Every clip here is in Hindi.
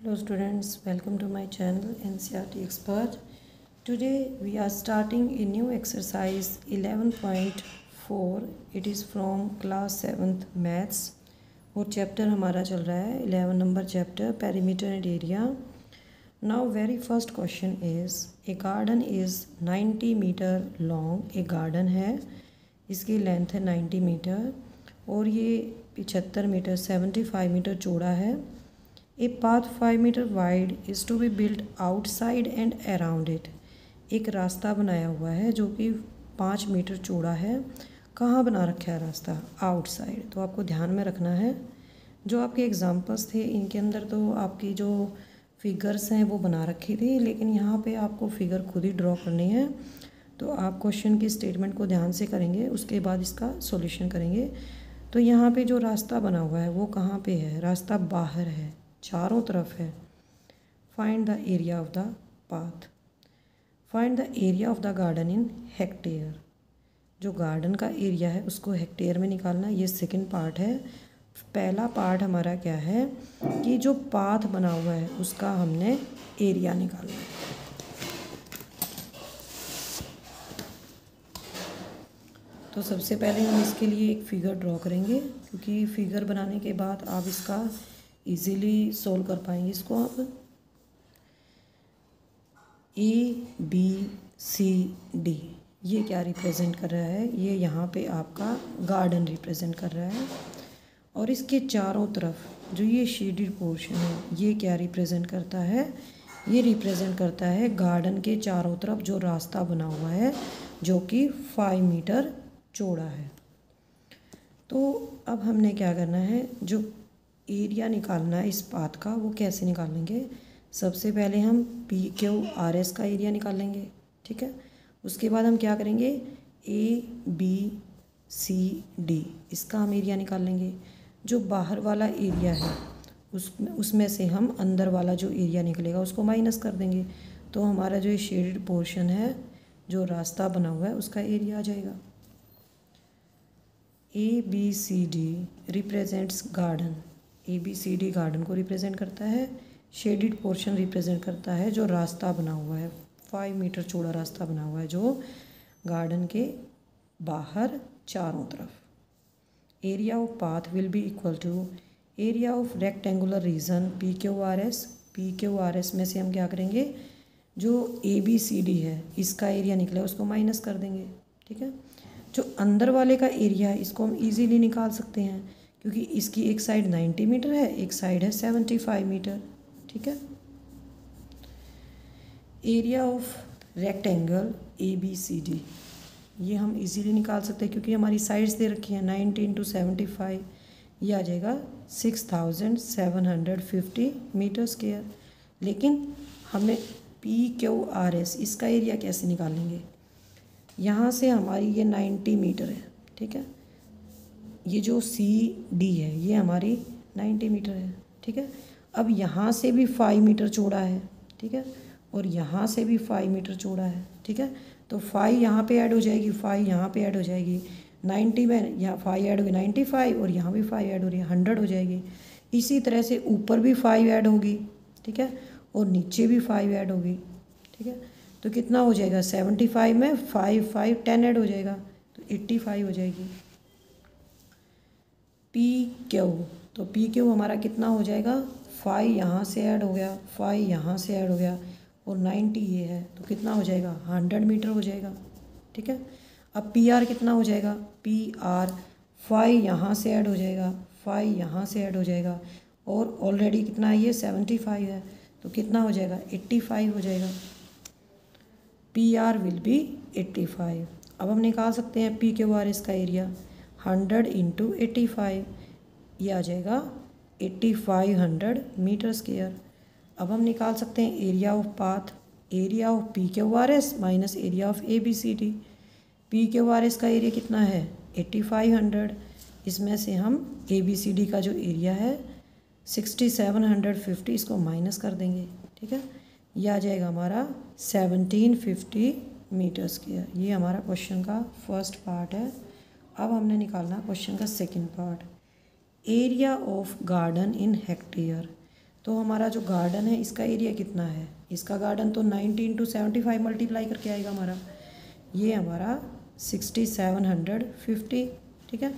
Hello students, welcome to my channel NCRT Expert. Today we are starting a new exercise 11.4. It is from class 7th maths. और चैप्टर हमारा चल रहा है 11 number chapter perimeter and area. Now very first question is a garden is 90 meter long. A garden है इसकी लेंथ है 90 मीटर और ये पिछहत्तर मीटर 75 मीटर चौड़ा है a path five metre wide is to be build outside and around it एक रास्ता बनाया हुआ है जो कि पाँच मीटर चौड़ा है। कहाँ बना रखा है रास्ता? आउटसाइड तो आपको ध्यान में रखना है। जो आपके एग्ज़ाम्पल्स थे, इनके अंदर तो आपकी जो फिगर्स हैं वो बना रखी थी, लेकिन यहाँ पे आपको फिगर खुद ही ड्रॉ करनी है। तो आप क्वेश्चन की स्टेटमेंट को ध्यान से करेंगे, उसके बाद इसका सॉल्यूशन करेंगे। तो यहाँ पे जो रास्ता बना हुआ है, वो कहाँ पे है? रास्ता बाहर है। चारों तरफ़ है। Find the area of the path find the area of the garden in hectare जो गार्डन का एरिया है, उसको हेक्टेयर में निकालना, ये सेकंड पार्ट है। पहला पार्ट हमारा क्या है कि जो पाथ बना हुआ है, उसका हमने एरिया निकालना है। तो सबसे पहले हम इसके लिए एक फ़िगर ड्रॉ करेंगे, क्योंकि फ़िगर बनाने के बाद आप इसका इजीली सोल्व कर पाएँगे इसको आप। ए बी सी डी ये क्या रिप्रेजेंट कर रहा है? ये यहाँ पे आपका गार्डन रिप्रेजेंट कर रहा है। और इसके चारों तरफ़ जो ये शेडिड पोर्शन है, ये क्या रिप्रेजेंट करता है? ये रिप्रेजेंट करता है गार्डन के चारों तरफ़ जो रास्ता बना हुआ है, जो कि फाइव मीटर चौड़ा है। तो अब हमने क्या करना है? जो एरिया निकालना है इस पाथ का, वो कैसे निकालेंगे? सबसे पहले हम पी क्यू आर एस का एरिया निकालेंगे ठीक है? उसके बाद हम क्या करेंगे? ए बी सी डी इसका हम एरिया निकाल लेंगे। जो बाहर वाला एरिया है, उस, उसमें से हम अंदर वाला जो एरिया निकलेगा, उसको माइनस कर देंगे। तो हमारा जो शेडेड पोर्शन है, जो रास्ता बना हुआ है, उसका एरिया आ जाएगा। A B C D represents garden A B C D garden को रिप्रेजेंट करता है शेडिड पोर्शन रिप्रेजेंट करता है, जो रास्ता बना हुआ है। फाइव मीटर चौड़ा रास्ता बना हुआ है, जो गार्डन के बाहर चारों तरफ़। Area of path will be equal to area of rectangular region P Q R S P Q R S में से हम क्या करेंगे? जो ए बी सी डी है, इसका एरिया निकला उसको माइनस कर देंगे, ठीक है? जो अंदर वाले का एरिया है, इसको हम इजीली निकाल सकते हैं। क्योंकि इसकी एक साइड नाइन्टी मीटर है, एक साइड है सेवेंटी फाइव मीटर, ठीक है? Area of rectangle A B C D ये हम इजीली निकाल सकते हैं क्योंकि हमारी साइड्स दे रखी हैं नाइन्टी इंटू सेवेंटी फाइव ये आ जाएगा six thousand seven hundred fifty metre square लेकिन हमें पी क्यू आर एस इसका एरिया कैसे निकालेंगे? यहाँ से हमारी ये नाइन्टी मीटर है, ठीक है? ये जो सी डी है, ये हमारी नाइन्टी मीटर है, ठीक है? अब यहाँ से भी फाइव मीटर चौड़ा है, ठीक है? और यहाँ से भी फाइव मीटर चौड़ा है, ठीक है? तो फाइव यहाँ पे ऐड हो जाएगी फाइव यहाँ पे ऐड हो जाएगी। नाइन्टी में यहाँ फाइव ऐड होगी नाइन्टी फाइव और यहाँ भी फाइव ऐड हो रही है हंड्रेड हो जाएगी। इसी तरह से ऊपर भी फाइव ऐड होगी, ठीक है? और नीचे भी फाइव ऐड होगी, ठीक है? तो कितना हो जाएगा? सेवेंटी फाइव में फाइव फाइव टेन ऐड हो जाएगा तो एट्टी फाइव हो जाएगी। पी क्यू तो पी क्यू हमारा कितना हो जाएगा? फाइव यहाँ से ऐड हो गया, फाइव यहाँ से ऐड हो गया, और नाइन्टी ये है तो कितना हो जाएगा? हंड्रेड मीटर हो जाएगा, ठीक है? अब पी आर कितना हो जाएगा? पी आर फाइव यहाँ से ऐड हो जाएगा, फाइव यहाँ से ऐड हो जाएगा, और ऑलरेडी कितना है ये? सेवेंटी फाइव है तो कितना हो जाएगा? एट्टी फाइव हो जाएगा। P R will be eighty five. अब हम निकाल सकते हैं पी क्यू आर इसका area. Hundred into eighty five ये आ जाएगा eighty five hundred metre square अब हम निकाल सकते हैं area of path area of P Q R S minus area of A B C D P Q R S का एरिया कितना है? एट्टी फाइव हंड्रेड इसमें से हम ए बी सी डी का जो एरिया है सिक्सटी सेवन हंड्रेड फिफ्टी इसको माइनस कर देंगे, ठीक है? यह आ जाएगा हमारा सेवनटीन फिफ्टी मीटर स्केयर ये हमारा क्वेश्चन का फ़र्स्ट पार्ट है। अब हमने निकालना क्वेश्चन का second part area of garden in hectare तो हमारा जो गार्डन है, इसका एरिया कितना है? इसका गार्डन तो ninety into seventy five multiply करके आएगा हमारा। ये हमारा सिक्सटी सेवन हंड्रेड फिफ्टी ठीक है?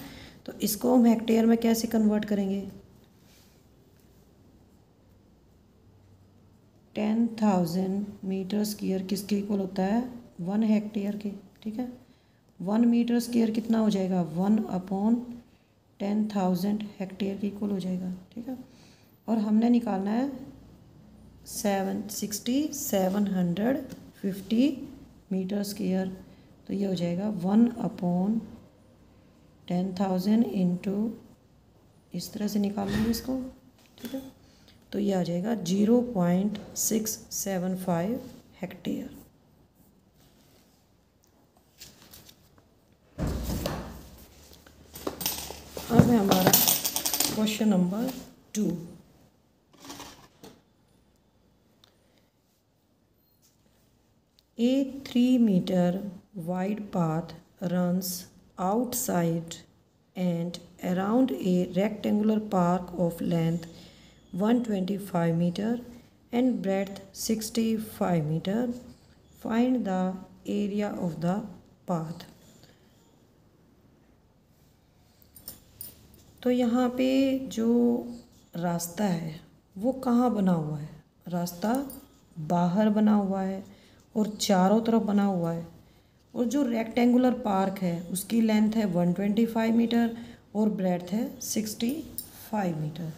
तो इसको हम हेक्टेयर में कैसे कन्वर्ट करेंगे? टेन थाउज़ेंड मीटर स्क्वेयर किसके इक्वल होता है? वन हेक्टेयर के, ठीक है? वन मीटर स्क्वेयर कितना हो जाएगा? One upon ten thousand hectare के इक्वल हो जाएगा, ठीक है? और हमने निकालना है seven sixty seven hundred fifty metre square तो ये हो जाएगा one upon ten thousand into इस तरह से निकाल लेंगे इसको, ठीक है? तो ये आ जाएगा zero point six seven five hectare अब है हमारा question number two A 3 meter wide path runs outside and around a rectangular park of length 125 meter and breadth 65 meter. Find the area of the path. तो यहाँ पे जो रास्ता है, वो कहाँ बना हुआ है? रास्ता बाहर बना हुआ है और चारों तरफ़ बना हुआ है। और जो रेक्टेंगुलर पार्क है, उसकी लेंथ है वन ट्वेंटी फाइव मीटर और ब्रेथ है सिक्सटी फाइव मीटर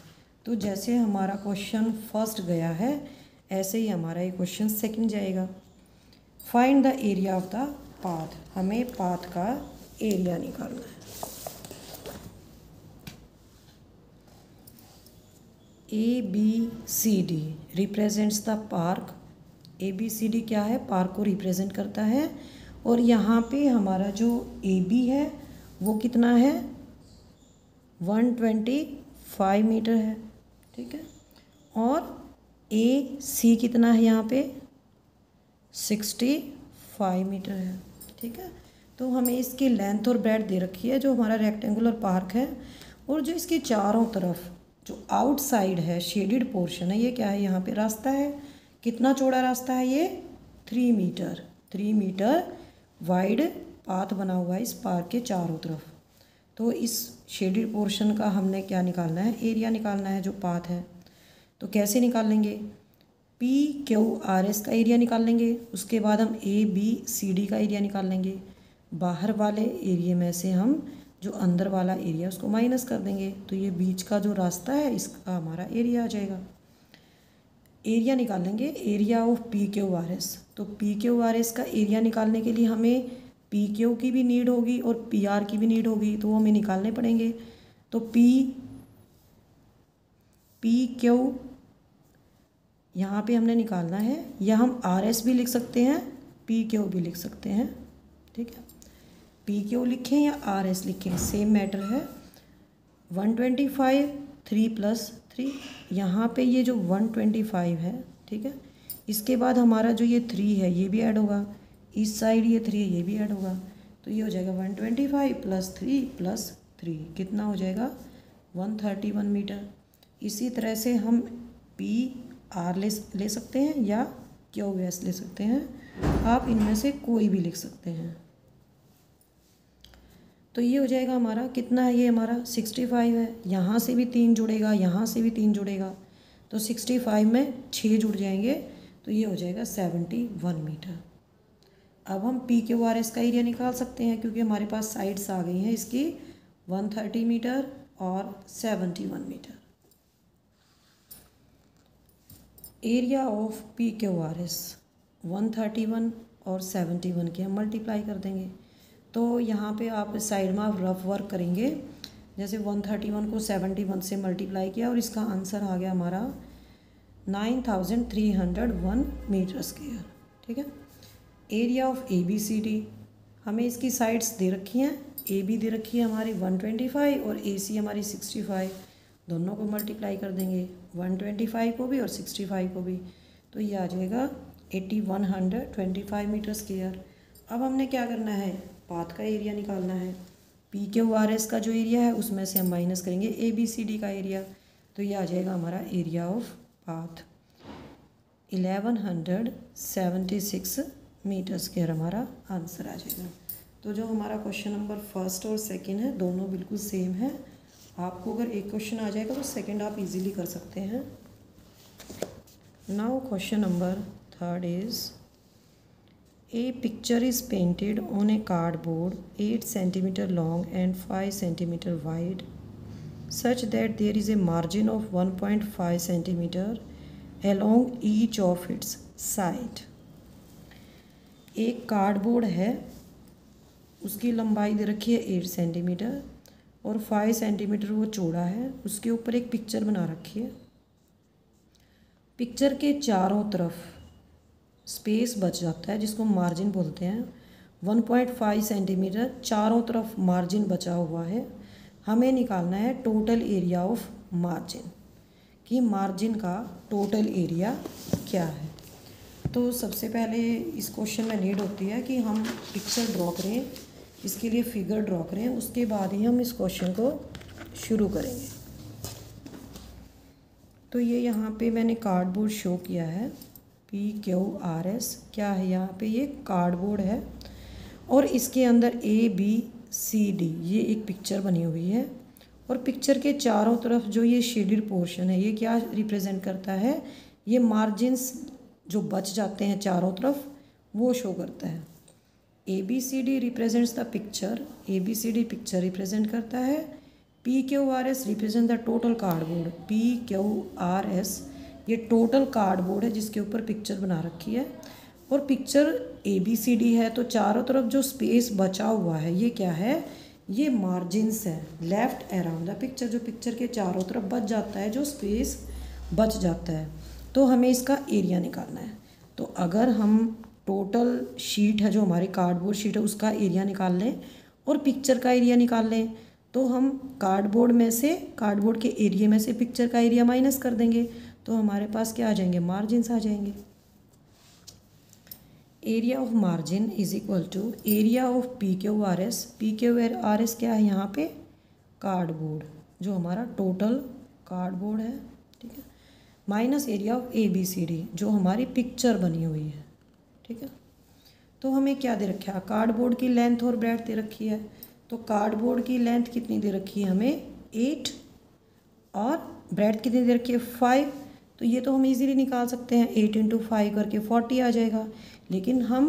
तो जैसे हमारा क्वेश्चन फ़र्स्ट गया है, ऐसे ही हमारा ये क्वेश्चन सेकंड जाएगा। Find the area of the path हमें पाथ का एरिया निकालना है। A B C D represents the park A B C D क्या है? पार्क को रिप्रेजेंट करता है। और यहाँ पे हमारा जो ए बी है, वो कितना है? वन ट्वेंटी फाइव मीटर है। ठीक है? और ए सी कितना है यहाँ पे? सिक्सटी फाइव मीटर है। ठीक है? तो हमें इसकी लेंथ और ब्रेड दे रखी है, जो हमारा रेक्टेंगुलर पार्क है। और जो इसके चारों तरफ़ जो आउटसाइड है शेडिड पोर्शन है, ये क्या है? यहाँ पे रास्ता है। कितना चौड़ा रास्ता है ये? Three metre three metre wide path बना हुआ है इस पार्क के चारों तरफ़। तो इस शेडेड पोर्शन का हमने क्या निकालना है? एरिया निकालना है जो पाथ है। तो कैसे निकाल लेंगे? पी क्यू आर एस का एरिया निकाल लेंगे। उसके बाद हम ए बी सी डी का एरिया निकाल लेंगे। बाहर वाले एरिया में से हम जो अंदर वाला एरिया उसको माइनस कर देंगे तो ये बीच का जो रास्ता है, इसका हमारा एरिया आ जाएगा। एरिया निकालेंगे area of P Q R S तो पी क्यू आर एस का एरिया निकालने के लिए हमें पी क्यू की भी नीड होगी और पी आर की भी नीड होगी तो वो हमें निकालने पड़ेंगे। तो पी पी क्यू यहाँ पे हमने निकालना है, या हम आर एस भी लिख सकते हैं पी क्यू भी लिख सकते हैं, ठीक है? पी क्यू लिखें या आर एस लिखें? सेम मैटर है। One twenty five three plus three यहाँ पे ये जो वन ट्वेंटी फाइव है, ठीक है? इसके बाद हमारा जो ये थ्री है, ये भी ऐड होगा। इस साइड ये थ्री है, ये भी ऐड होगा। तो ये हो जाएगा one twenty five plus three plus three कितना हो जाएगा? वन थर्टी वन मीटर इसी तरह से हम पी आर ले ले सकते हैं या क्यू एस ले सकते हैं। आप इनमें से कोई भी लिख सकते हैं। तो ये हो जाएगा हमारा, कितना है ये हमारा? सिक्सटी फाइव है। यहाँ से भी तीन जुड़ेगा, यहाँ से भी तीन जुड़ेगा। तो सिक्सटी फाइव में छः जुड़ जाएँगे तो ये हो जाएगा सेवेंटी वन मीटर। अब हम पी क्यू आर एस का एरिया निकाल सकते हैं, क्योंकि हमारे पास साइड्स आ गई हैं इसकी। वन थर्टी मीटर और seventy one metre. Area of P Q R S one thirty one और सेवेंटी वन के हम मल्टीप्लाई कर देंगे। तो यहाँ पे आप साइड में रफ वर्क करेंगे। जैसे वन थर्टी वन को सेवेंटी वन से मल्टीप्लाई किया और इसका आंसर आ गया हमारा nine thousand three hundred one metre square ठीक है? Area of A B C D हमें इसकी साइड्स दे रखी हैं। ए बी दे रखी है हमारी वन ट्वेंटी फाइव और ए सी हमारी सिक्सटी फाइव दोनों को मल्टीप्लाई कर देंगे वन ट्वेंटी फाइव को भी और सिक्सटी फाइव को भी। तो ये आ जाएगा eighty one hundred twenty five metre square अब हमने क्या करना है? पाथ का एरिया निकालना है। पी क्यू आर एस का जो एरिया है, उसमें से हम माइनस करेंगे ए बी सी डी का एरिया तो ये आ जाएगा हमारा area of path 1176 metre square हमारा आंसर आ जाएगा। तो जो हमारा क्वेश्चन नंबर फ़र्स्ट और सेकंड है, दोनों बिल्कुल सेम है। आपको अगर एक क्वेश्चन आ जाएगा तो सेकंड आप इजीली कर सकते हैं। Now question number third is is painted on a cardboard eight centimetre long and five centimetre wide such that there is a margin of one point five centimetre along each of its side एक कार्डबोर्ड है, उसकी लंबाई दे रखी है एट सेंटीमीटर और फाइव सेंटीमीटर वो चौड़ा है, उसके ऊपर एक पिक्चर बना रखी है। पिक्चर के चारों तरफ़ स्पेस बच जाता है, जिसको मार्जिन बोलते हैं। वन पॉइंट फाइव सेंटीमीटर चारों तरफ़ मार्जिन बचा हुआ है। हमें निकालना है टोटल एरिया ऑफ़ मार्जिन कि मार्जिन का टोटल एरिया क्या है। तो सबसे पहले इस क्वेश्चन में नीड होती है कि हम पिक्चर ड्रॉ करें, इसके लिए फिगर ड्रॉ करें, उसके बाद ही हम इस क्वेश्चन को शुरू करेंगे। तो ये यहाँ पे मैंने कार्डबोर्ड शो किया है। पी क्यू आर एस क्या है यहाँ पे? ये कार्डबोर्ड है और इसके अंदर ए बी सी डी ये एक पिक्चर बनी हुई है और पिक्चर के चारों तरफ़ जो ये शेडेड पोर्शन है, ये क्या रिप्रेजेंट करता है? ये मार्जिन्स जो बच जाते हैं चारों तरफ़, वो शो करता है। A B C D represents the picture A B C D picture represent करता है। P Q R S represent the total cardboard P Q R S ये टोटल कार्डबोर्ड है, जिसके ऊपर पिक्चर बना रखी है। और picture A B C D है तो चारों तरफ़ जो स्पेस बचा हुआ है, ये क्या है? ये मार्जिनस है। लेफ़्ट अराउंड द पिक्चर जो पिक्चर के चारों तरफ़ बच जाता है, जो स्पेस बच जाता है। तो हमें इसका एरिया निकालना है। तो अगर हम टोटल शीट है, जो हमारी कार्डबोर्ड शीट है, उसका एरिया निकाल लें और पिक्चर का एरिया निकाल लें तो हम कार्डबोर्ड में से कार्डबोर्ड के एरिया में से पिक्चर का एरिया माइनस कर देंगे। तो हमारे पास क्या आ जाएँगे? मार्जिन आ जाएँगे। Area of margin is equal to area of P Q R S P Q R S क्या है यहाँ पे? कार्डबोर्ड जो हमारा टोटल कार्डबोर्ड है, ठीक है? Minus area of A B C D जो हमारी पिक्चर बनी हुई है, ठीक है? तो हमें क्या दे रखा है? कार्डबोर्ड की लेंथ और ब्रेड दे रखी है। तो कार्डबोर्ड की लेंथ कितनी दे रखी है हमें? एट और ब्रेड कितनी दे रखी है? फाइव तो ये तो हम इजीली निकाल सकते हैं एट इंटू फाइव करके फोर्टी आ जाएगा। लेकिन हम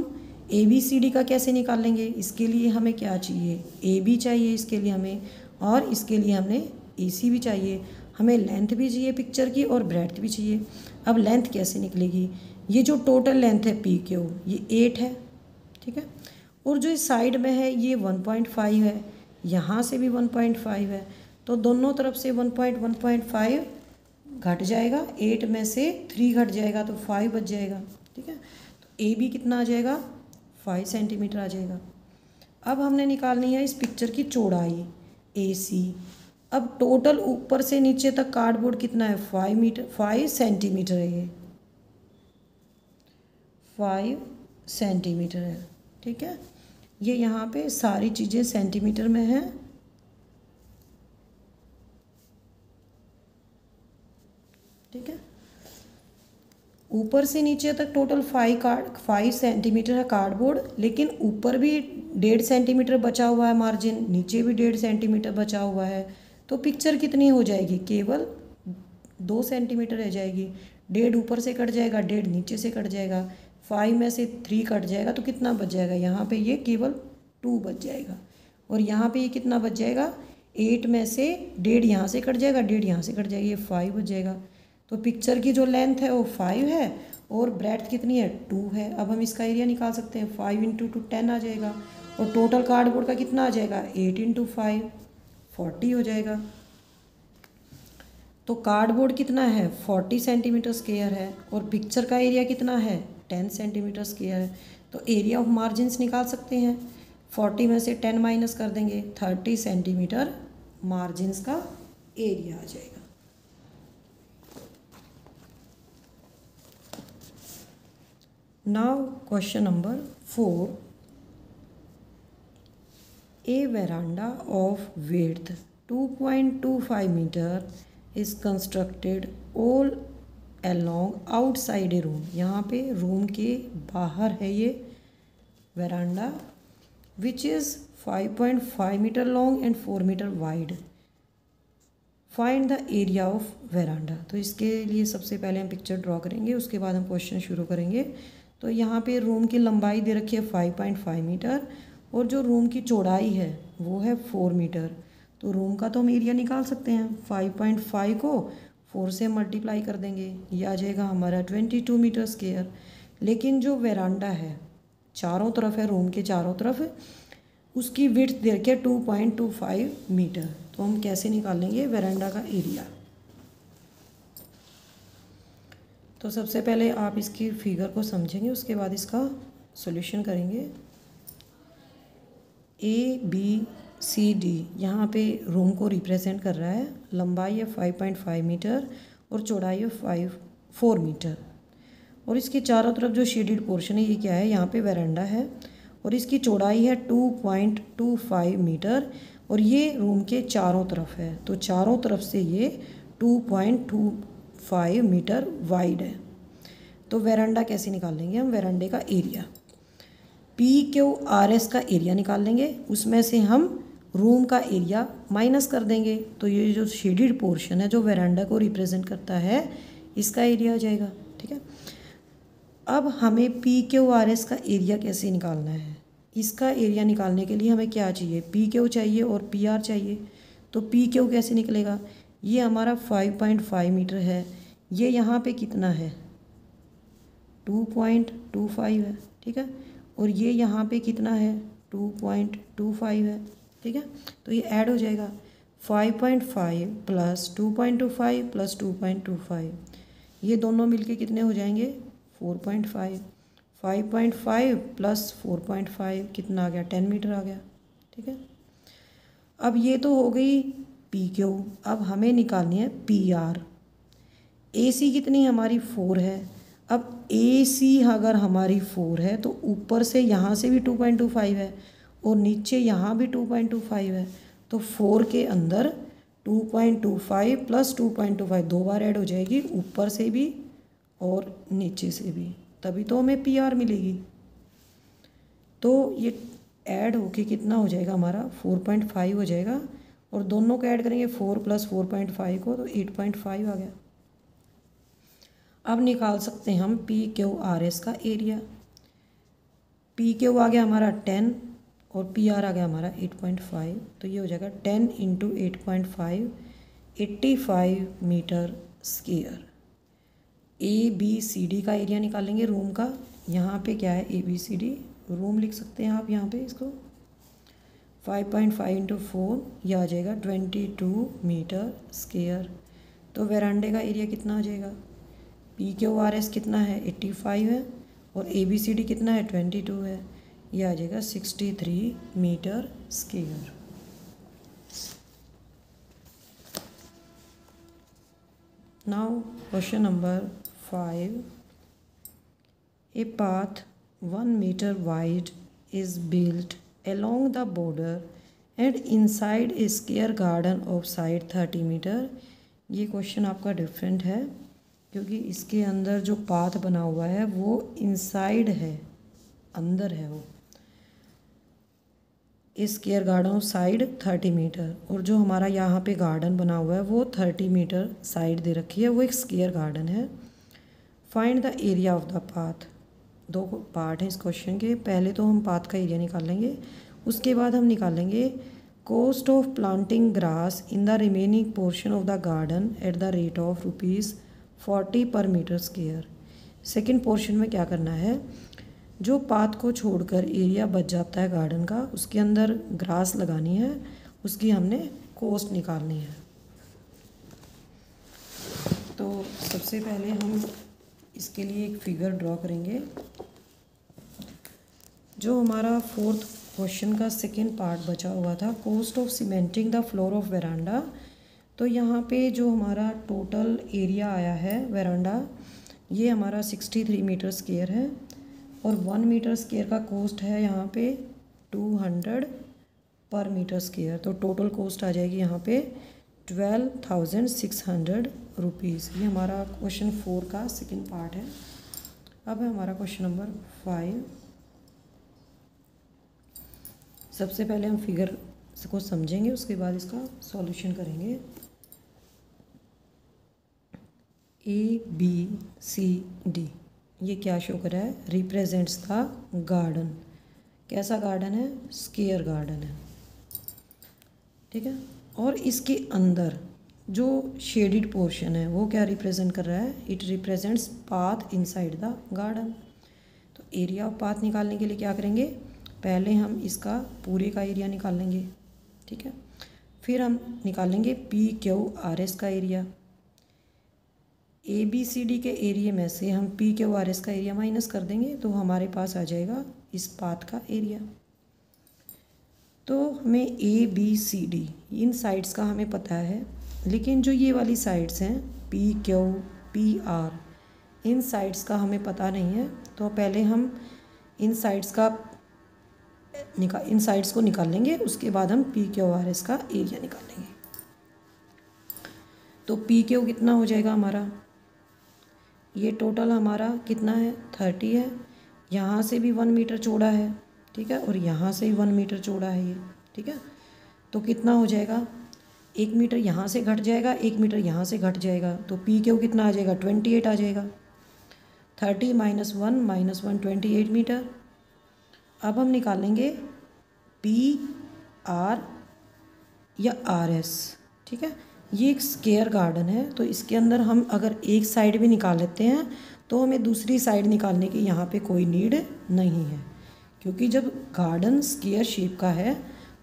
ए बी सी डी का कैसे निकाल लेंगे? इसके लिए हमें क्या चाहिए? ए बी चाहिए इसके लिए हमें, और इसके लिए हमें ए सी भी चाहिए। हमें लेंथ भी चाहिए पिक्चर की और ब्रेड भी चाहिए। अब लेंथ कैसे निकलेगी? ये जो टोटल लेंथ है पी क्यू ये एट है, ठीक है? और जो इस साइड में है, ये वन पॉइंट फाइव है। यहाँ से भी वन पॉइंट फाइव है। तो दोनों तरफ़ से one point one point five घट जाएगा एट में से थ्री घट जाएगा तो फाइव बच जाएगा, ठीक है? तो ए बी कितना आ जाएगा? फाइव सेंटीमीटर आ जाएगा। अब हमने निकालनी है इस पिक्चर की चौड़ाई ए सी अब टोटल ऊपर से नीचे तक कार्डबोर्ड कितना है? फाइव मीटर फाइव सेंटीमीटर है ये। फाइव सेंटीमीटर है, ठीक है? ये यहाँ पे सारी चीज़ें सेंटीमीटर में हैं। ठीक है? ऊपर से नीचे तक total five card five centimetre है कार्डबोर्ड लेकिन ऊपर भी डेढ़ सेंटीमीटर बचा हुआ है मार्जिन नीचे भी डेढ़ सेंटीमीटर बचा हुआ है। तो पिक्चर कितनी हो जाएगी? केवल दो सेंटीमीटर रह जाएगी। डेढ़ ऊपर से कट जाएगा, डेढ़ नीचे से कट जाएगा। फाइव में से थ्री कट जाएगा तो कितना बच जाएगा? यहाँ पे ये केवल टू बच जाएगा। और यहाँ पे ये कितना बच जाएगा? एट में से डेढ़ यहाँ से कट जाएगा, डेढ़ यहाँ से कट जाएगा, ये फाइव बच जाएगा। तो पिक्चर की जो लेंथ है वो फाइव है और ब्रेथ कितनी है? टू है। अब हम इसका एरिया निकाल सकते हैं। फाइव इंटू टू टेन आ जाएगा और टोटल कार्डबोर्ड का कितना आ जाएगा? एट इंटू फाइव फोर्टी हो जाएगा। तो कार्डबोर्ड कितना है? फोर्टी सेंटीमीटर स्केयर है और पिक्चर का एरिया कितना है? टेन सेंटीमीटर स्केयर है। तो एरिया ऑफ़ मार्जिनस निकाल सकते हैं। फोर्टी में से टेन माइनस कर देंगे। थर्टी सेंटीमीटर मार्जिनस का एरिया आ जाएगा। Number four a veranda of two point two five metre is constructed all along outside a room. यहाँ पे रूम के बाहर है ये veranda which is 5.5 metre long and 4 metre wide find the area of veranda तो इसके लिए सबसे पहले हम पिक्चर ड्रॉ करेंगे, उसके बाद हम क्वेश्चन शुरू करेंगे। तो यहाँ पे रूम की लंबाई दे रखी है 5.5 मीटर और जो रूम की चौड़ाई है, वो है फोर मीटर तो रूम का तो हम एरिया निकाल सकते हैं फाइव पॉइंट फाइव को फोर से मल्टीप्लाई कर देंगे, ये आ जाएगा हमारा ट्वेंटी टू मीटर स्केयर लेकिन जो वेरांडा है, चारों तरफ़ है रूम के चारों तरफ़, उसकी विथ दे रखी है two point two five metre तो हम कैसे निकालेंगे वेरांडा का एरिया तो सबसे पहले आप इसकी फिगर को समझेंगे, उसके बाद इसका सॉल्यूशन करेंगे। ए बी सी डी यहाँ पे रूम को रिप्रेजेंट कर रहा है। लंबाई है फाइव पॉइंट फाइव मीटर और चौड़ाई है फाइव फोर मीटर और इसके चारों तरफ़ जो शेडिड पोर्शन है, ये क्या है? यहाँ पे वरेंडा है। और इसकी चौड़ाई है two point two five metre और ये रूम के चारों तरफ़ है। तो चारों तरफ़ से ये two point two five metre wide है। तो वेरांडा कैसे निकाल लेंगे हम? वेरांडे का area P Q R S का एरिया निकाल लेंगे? उसमें से हम रूम का एरिया माइनस कर देंगे। तो ये जो शेडिड पोर्शन है, जो वेरांडा को रिप्रेजेंट करता है, इसका एरिया आ जाएगा, ठीक है? अब हमें पी क्यू आर एस का एरिया कैसे निकालना है? इसका एरिया निकालने के लिए हमें क्या चाहिए? पी क्यू चाहिए और पी आर चाहिए? तो पी क्यू कैसे निकलेगा? ये हमारा फाइव पॉइंट फाइव मीटर है। ये यहाँ पे कितना है? टू पॉइंट टू फाइव है, ठीक है? और ये यहाँ पे कितना है? टू पॉइंट टू फाइव है, ठीक है? तो ये ऐड हो जाएगा। Five point five plus two point two five plus two point two five ये दोनों मिलके कितने हो जाएँगे? Four point five five point five plus four point five कितना आ गया? टेन मीटर आ गया, ठीक है? अब ये तो हो गई पी क्यू? अब हमें निकालनी है पी आर ए सी कितनी हमारी फोर है? अब ए सी अगर हमारी फोर है तो ऊपर से यहाँ से भी टू पॉइंट टू फाइव है और नीचे यहाँ भी टू पॉइंट टू फाइव है। तो फोर के अंदर two point two five plus two point two five दो बार ऐड हो जाएगी, ऊपर से भी और नीचे से भी। तभी तो हमें पी आर मिलेगी। तो ये ऐड होके कितना हो जाएगा हमारा? फोर पॉइंट फाइव हो जाएगा। और दोनों को ऐड करेंगे four plus four point five को तो एट पॉइंट फाइव आ गया। अब निकाल सकते हैं हम पी क्यू आर एस का एरिया पी क्यू आ गया हमारा टेन और पी आर आ गया हमारा एट पॉइंट फाइव तो ये हो जाएगा ten into eight point five eighty five metre square A B C D का एरिया निकालेंगे रूम का। यहाँ पे क्या है? A B C D room लिख सकते हैं आप यहाँ पे इसको। Five point five into four यह आ जाएगा ट्वेंटी टू मीटर स्केयर तो वेरांडे का एरिया कितना आ जाएगा? P K O R S कितना है? एट्टी फाइव है और ए बी सी डी कितना है? ट्वेंटी टू है। यह आ जाएगा sixty three metre square now question number five a path one metre wide is built along the border and inside a square garden of side thirty metre ये क्वेश्चन आपका डिफरेंट है, क्योंकि इसके अंदर जो पाथ बना हुआ है, वो इनसाइड है, अंदर है वो। Square garden side thirty metre और जो हमारा यहाँ पे गार्डन बना हुआ है, वो थर्टी मीटर साइड दे रखी है, वो एक स्केयर गार्डन है। Find the area of the path दो पार्ट हैं इस क्वेश्चन के। पहले तो हम पाथ का एरिया निकाल लेंगे, उसके बाद हम निकालेंगे cost of planting grass in the remaining portion of the garden at the rate of rupees forty per metre square second portion में क्या करना है? जो पात को छोड़कर एरिया बच जाता है गार्डन का, उसके अंदर ग्रास लगानी है, उसकी हमने कोस्ट निकालनी है। तो सबसे पहले हम इसके लिए एक फिगर ड्रॉ करेंगे। जो हमारा फोर्थ क्वेश्चन का सेकेंड पार्ट बचा हुआ था cost of cementing the floor of veranda तो यहाँ पे जो हमारा टोटल एरिया आया है वेरांडा ये हमारा सिक्सटी थ्री मीटर स्केयर है और वन मीटर स्केयर का कोस्ट है यहाँ पे two hundred per metre square तो टोटल कोस्ट आ जाएगी यहाँ पे twelve thousand six hundred rupees ये हमारा क्वेश्चन फोर का सेकेंड पार्ट है। अब है हमारा क्वेश्चन नंबर फाइव सबसे पहले हम फिगर को समझेंगे, उसके बाद इसका सॉल्यूशन करेंगे। ए बी सी डी ये क्या शो कर रहा है? रिप्रेजेंट्स द गार्डन कैसा गार्डन है? स्केयर गार्डन है। ठीक है? और इसके अंदर जो शेडिड पोर्शन है, वो क्या रिप्रेजेंट कर रहा है? It represents path inside the garden तो एरिया ऑफ़ पाथ निकालने के लिए क्या करेंगे? पहले हम इसका पूरे का एरिया निकाल लेंगे, ठीक है? फिर हम निकालेंगे पी क्यू आर एस का area A B C D के एरिए में से हम पी क्यू आर एस का एरिया माइनस कर देंगे तो हमारे पास आ जाएगा इस पाथ का एरिया तो हमें ए बी सी डी इन साइड्स का हमें पता है। लेकिन जो ये वाली साइड्स हैं पी क्यू पी आर इन साइड्स का हमें पता नहीं है। तो पहले हम इन साइड्स का निकाल इन साइड्स को निकाल लेंगे, उसके बाद हम पी क्यू आर एस का एरिया निकाल लेंगे। तो पी क्यू कितना हो जाएगा हमारा? ये टोटल हमारा कितना है? थर्टी है। यहाँ से भी वन मीटर चौड़ा है। ठीक है? और यहाँ से भी वन मीटर चौड़ा है ये, ठीक है? तो कितना हो जाएगा? एक मीटर यहाँ से घट जाएगा, एक मीटर यहाँ से घट जाएगा। तो पी क्यू कितना आ जाएगा? ट्वेंटी एट आ जाएगा। Thirty minus one minus one twenty eight metre अब हम निकालेंगे पी आर या आर एस ठीक है? ये एक स्केयर गार्डन है तो इसके अंदर हम अगर एक साइड भी निकाल लेते हैं तो हमें दूसरी साइड निकालने की यहाँ पे कोई नीड नहीं है। क्योंकि जब गार्डन स्केयर शेप का है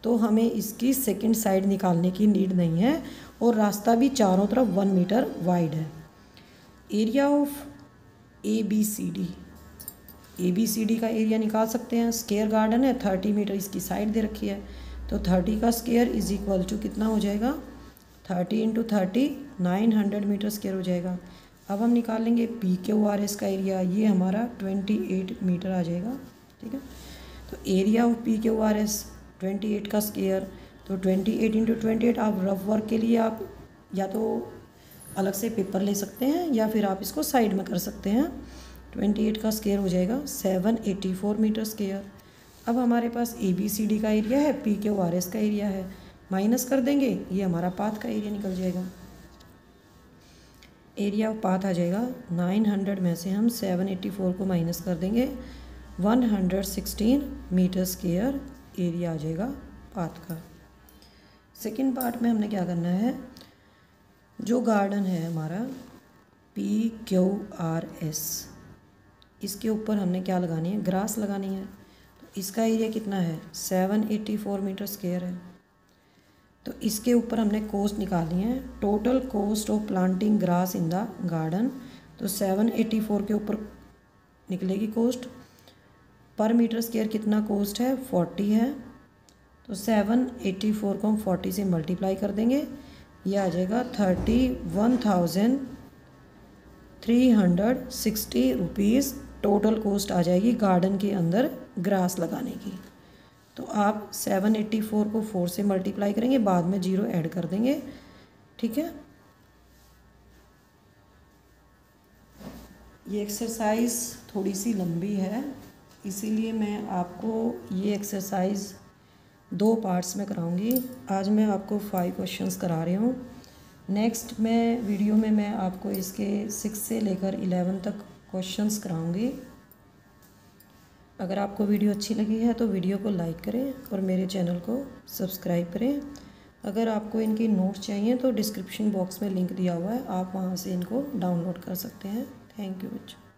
तो हमें इसकी सेकंड साइड निकालने की नीड नहीं है और रास्ता भी चारों तरफ़ वन मीटर वाइड है। Area of A B C D A B C D का एरिया निकाल सकते हैं। स्केयर गार्डन है थर्टी मीटर इसकी साइड दे रखी है। तो थर्टी का स्केयर इज़ इक्वल टू कितना हो जाएगा? Thirty into thirty nine hundred metre square हो जाएगा। अब हम निकाल लेंगे P K O R S का एरिया ये हमारा ट्वेंटी एट मीटर आ जाएगा। ठीक है? तो area of P K O R S twenty eight का स्केयर तो twenty eight into twenty eight आप रफ वर्क के लिए आप या तो अलग से पेपर ले सकते हैं या फिर आप इसको साइड में कर सकते हैं। ट्वेंटी एट का स्केयर हो जाएगा seven eighty four metre square अब हमारे पास ए बी सी डी का एरिया है P K O R S का एरिया है। माइनस कर देंगे, ये हमारा पाथ का एरिया निकल जाएगा। एरिया ऑफ़ पाथ आ जाएगा नाइन हंड्रेड में से हम सेवन एट्टी फोर को माइनस कर देंगे। One hundred sixteen metre square area आ जाएगा पाथ का। सेकेंड पार्ट में हमने क्या करना है? जो गार्डन है हमारा पी क्यू आर एस इसके ऊपर हमने क्या लगानी है? ग्रास लगानी है। तो इसका एरिया कितना है? Seven eighty four metre square है। तो इसके ऊपर हमने कोस्ट निकाली है। Total cost of planting grass in the garden तो सेवन एटी फोर के ऊपर निकलेगी कोस्ट पर मीटर स्केयर कितना कोस्ट है? फोर्टी है। तो सेवन एटी फोर को हम फोर्टी से मल्टीप्लाई कर देंगे। ये आ जाएगा thirty one thousand three hundred sixty rupees total cost आ जाएगी गार्डन के अंदर ग्रास लगाने की। तो आप सेवन एट्टी फोर को फोर से मल्टीप्लाई करेंगे, बाद में ज़ीरो ऐड कर देंगे। ठीक है? ये एक्सरसाइज थोड़ी सी लंबी है। इसीलिए मैं आपको ये एक्सरसाइज दो पार्ट्स में कराऊँगी। आज मैं आपको फाइव क्वेश्चंस करा रही हूँ। नेक्स्ट मैं वीडियो में मैं आपको इसके सिक्स से लेकर इलेवन तक क्वेश्चंस कराऊँगी। अगर आपको वीडियो अच्छी लगी है तो वीडियो को लाइक करें और मेरे चैनल को सब्सक्राइब करें। अगर आपको इनकी नोट्स चाहिए तो डिस्क्रिप्शन बॉक्स में लिंक दिया हुआ है, आप वहाँ से इनको डाउनलोड कर सकते हैं। थैंक यू बच्चों।